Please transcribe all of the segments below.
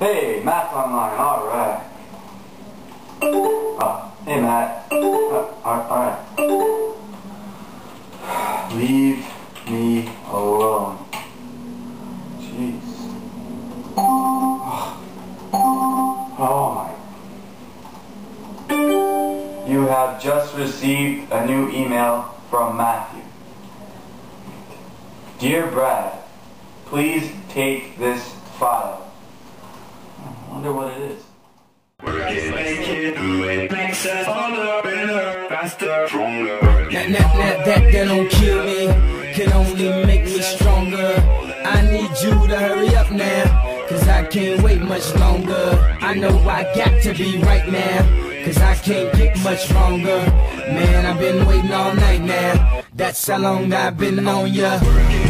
Hey, Matt's online. All right. Oh, hey, Matt. Uh, all right. Leave me alone. Jeez. Oh my. You have just received a new email from Matthew. Dear Brad, please take this file. I wonder what it is. Stronger. That, that, don't kill me, can only make me stronger. I need you to hurry up now, cause I can't wait much longer. I know I got to be right now, cause I can't get much longer. Man, I've been waiting all night now, that's how long I've been on ya.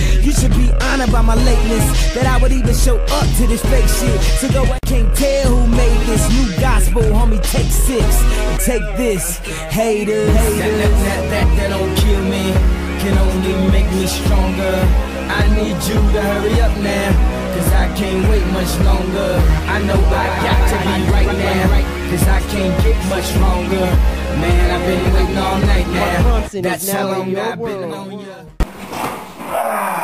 You should be honored by my lateness. That I would even show up to this fake shit. So though I can't tell who made this new gospel, homie. Take six and take this, haters. That, that, that, that, that don't kill me, can only make me stronger. I need you to hurry up now, cause I can't wait much longer. I know I got to be right now, cause I can't get much longer. Man, I've been waiting all night now. Bronson is That's now how in long your I've been world. on ya.